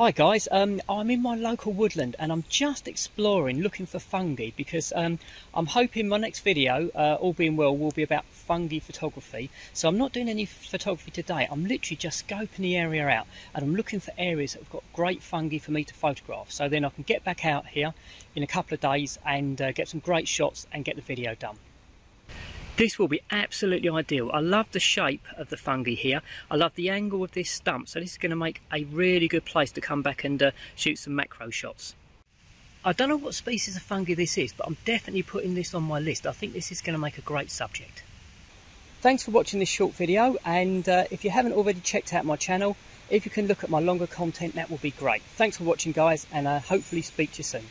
Hi guys, um, I'm in my local woodland and I'm just exploring looking for fungi because um, I'm hoping my next video, uh, all being well, will be about fungi photography. So I'm not doing any photography today, I'm literally just scoping the area out and I'm looking for areas that have got great fungi for me to photograph. So then I can get back out here in a couple of days and uh, get some great shots and get the video done. This will be absolutely ideal. I love the shape of the fungi here. I love the angle of this stump. So this is going to make a really good place to come back and uh, shoot some macro shots. I don't know what species of fungi this is, but I'm definitely putting this on my list. I think this is going to make a great subject. Thanks for watching this short video and uh, if you haven't already checked out my channel, if you can look at my longer content, that will be great. Thanks for watching guys and uh, hopefully speak to you soon.